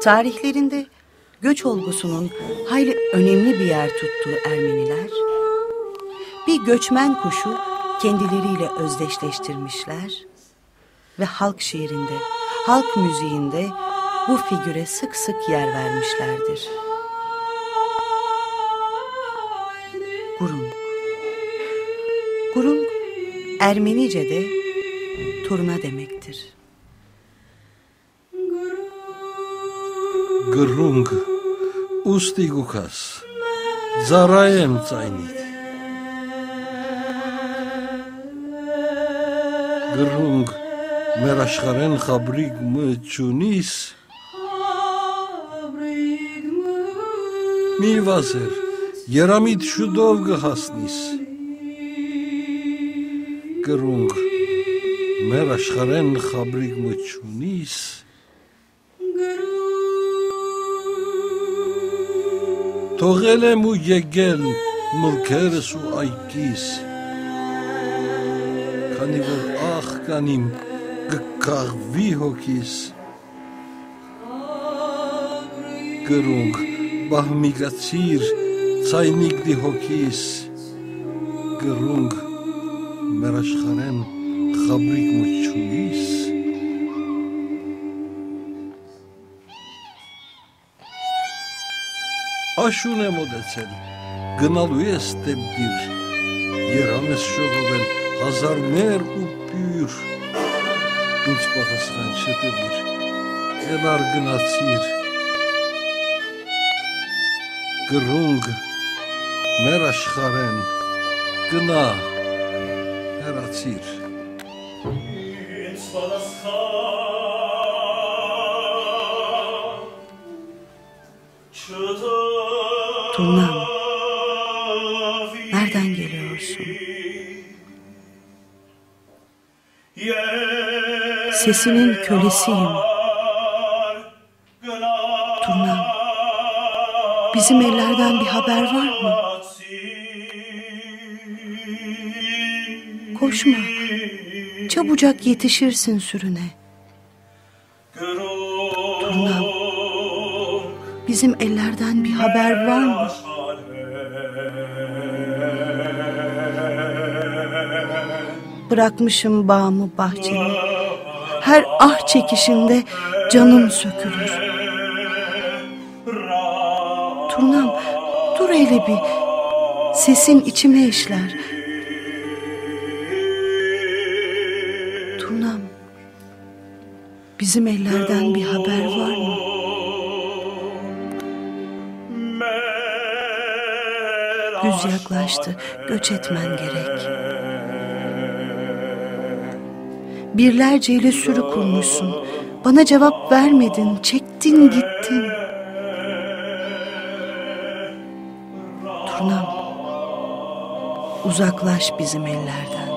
Tarihlerinde göç olgusunun hayli önemli bir yer tuttuğu Ermeniler, bir göçmen kuşu kendileriyle özdeşleştirmişler ve halk şiirinde, halk müziğinde bu figüre sık sık yer vermişlerdir. Gurung Gurung Ermenice'de turna demektir. գրունգ ուստի գուքաս ծառայեմ ցայնիդ գրունգ մեր աշխարհեն խաբրիկ մչունիս մի վազեր երամիտ շուտով գհասնիս գրունգ մեր աշխարհեն խաբրիկ մչունիս Թողել եմ ու եկել մլքերս ու այկիս Քանի որ ախ կանիմ կկաղվի հոգիս Գրունգ բահմիգացիր ցայնիկ դի հոգիս Գրունգ մեր աշխարեն խաբրիկ մուչունիս Աշուն եմ ոտեցել, գնալու ես տեպդիր, երամ ես շողովել հազարներ ու պյուր, ինձ պատասխան չտվիր, էլար գնացիր, գրունգ, մեր աշխարեն, գնա, հերացիր, Ինձ պատասխան Turnam, nereden geliyorsun? Sesinin kölesiyim. Turnam, bizim ellerden bir haber var mı? Koşma, çabucak yetişirsin sürüne. Turnam, bizim ellerden bir haber var mı? Bırakmışım bağımı bahçemi. Her ah çekişinde canım sökülür. Turnam dur hele bir. Sesin içime işler. Turnam bizim ellerden bir haber var mı? Güz yaklaştı, göç etmen gerek. Birlerceyle sürü kurmuşsun. Bana cevap vermedin, çektin gittin. Turnam, uzaklaş bizim ellerden.